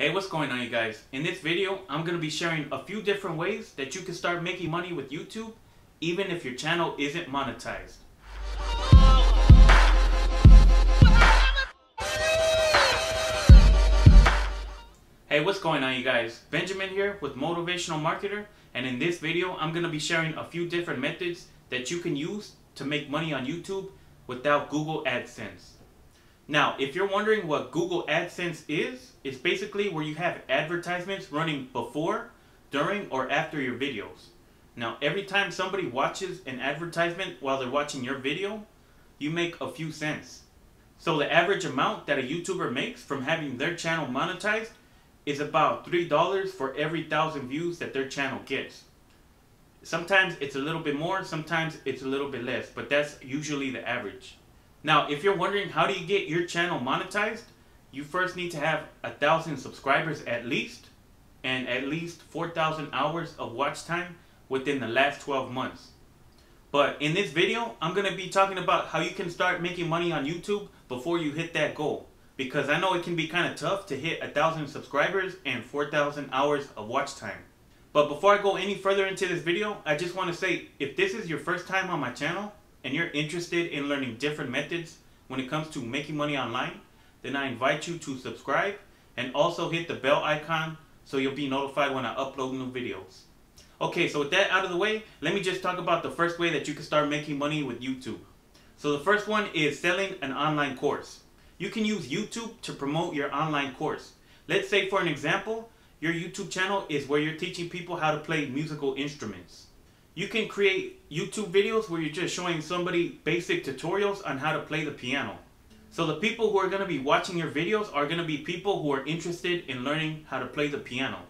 Hey, what's going on you guys? In this video, I'm going to be sharing a few different ways that you can start making money with YouTube, even if your channel isn't monetized. Hey, what's going on you guys? Benjamin here with Motivational Marketer, and in this video, I'm going to be sharing a few different methods that you can use to make money on YouTube without Google AdSense. Now, if you're wondering what Google AdSense is, it's basically where you have advertisements running before, during, or after your videos. Now, every time somebody watches an advertisement while they're watching your video, you make a few cents. So the average amount that a YouTuber makes from having their channel monetized is about $3 for every thousand views that their channel gets. Sometimes it's a little bit more, sometimes it's a little bit less, but that's usually the average. Now, if you're wondering how do you get your channel monetized, you first need to have a thousand subscribers at least, and at least 4,000 hours of watch time within the last 12 months. But in this video, I'm going to be talking about how you can start making money on YouTube before you hit that goal. Because I know it can be kind of tough to hit a thousand subscribers and 4,000 hours of watch time. But before I go any further into this video, I just want to say, if this is your first time on my channel, and you're interested in learning different methods when it comes to making money online, then I invite you to subscribe and also hit the bell icon so you'll be notified when I upload new videos. Okay, so with that out of the way, let me just talk about the first way that you can start making money with YouTube. So the first one is selling an online course. You can use YouTube to promote your online course. Let's say for an example, your YouTube channel is where you're teaching people how to play musical instruments. You can create YouTube videos where you're just showing somebody basic tutorials on how to play the piano. So the people who are going to be watching your videos are going to be people who are interested in learning how to play the piano.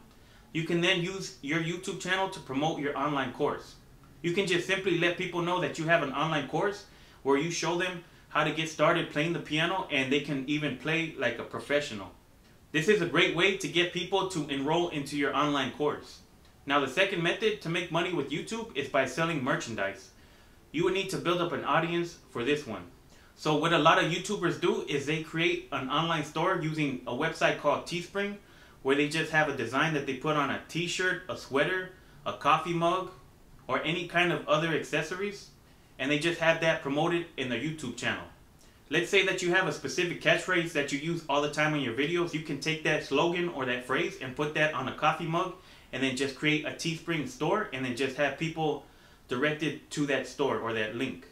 You can then use your YouTube channel to promote your online course. You can just simply let people know that you have an online course where you show them how to get started playing the piano and they can even play like a professional. This is a great way to get people to enroll into your online course. Now the second method to make money with YouTube is by selling merchandise. You would need to build up an audience for this one. So what a lot of YouTubers do is they create an online store using a website called Teespring where they just have a design that they put on a t-shirt, a sweater, a coffee mug, or any kind of other accessories and they just have that promoted in their YouTube channel. Let's say that you have a specific catchphrase that you use all the time in your videos. You can take that slogan or that phrase and put that on a coffee mug and then just create a Teespring store and then just have people directed to that store or that link.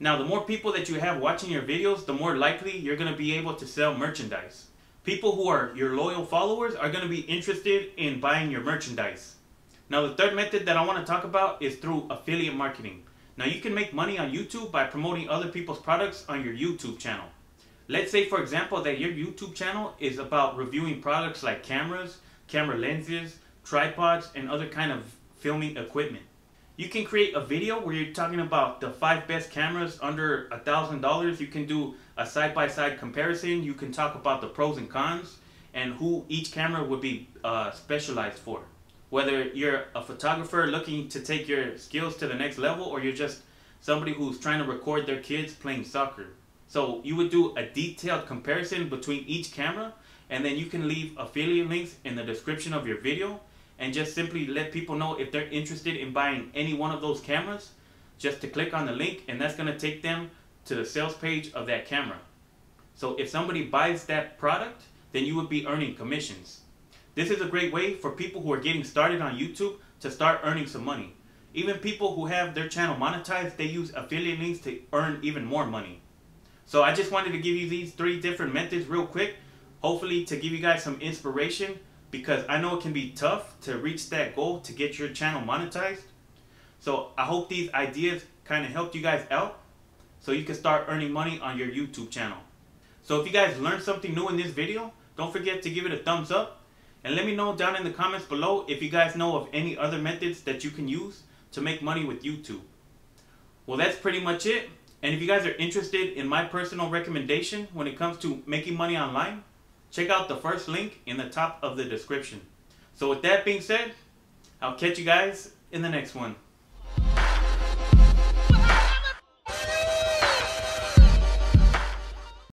Now, the more people that you have watching your videos, the more likely you're going to be able to sell merchandise. People who are your loyal followers are going to be interested in buying your merchandise. Now, the third method that I want to talk about is through affiliate marketing. Now, you can make money on YouTube by promoting other people's products on your YouTube channel. Let's say, for example, that your YouTube channel is about reviewing products like cameras, camera lenses, tripods, and other kind of filming equipment. You can create a video where you're talking about the five best cameras under a thousand dollars. You can do a side-by-side -side comparison. You can talk about the pros and cons and who each camera would be uh, specialized for. Whether you're a photographer looking to take your skills to the next level or you're just somebody who's trying to record their kids playing soccer. So you would do a detailed comparison between each camera and then you can leave affiliate links in the description of your video and just simply let people know if they're interested in buying any one of those cameras just to click on the link and that's going to take them to the sales page of that camera. So if somebody buys that product, then you would be earning commissions. This is a great way for people who are getting started on YouTube to start earning some money. Even people who have their channel monetized, they use affiliate links to earn even more money. So I just wanted to give you these three different methods real quick, hopefully to give you guys some inspiration because I know it can be tough to reach that goal to get your channel monetized. So I hope these ideas kind of helped you guys out so you can start earning money on your YouTube channel. So if you guys learned something new in this video, don't forget to give it a thumbs up and let me know down in the comments below if you guys know of any other methods that you can use to make money with YouTube. Well, that's pretty much it. And if you guys are interested in my personal recommendation when it comes to making money online, check out the first link in the top of the description. So with that being said, I'll catch you guys in the next one.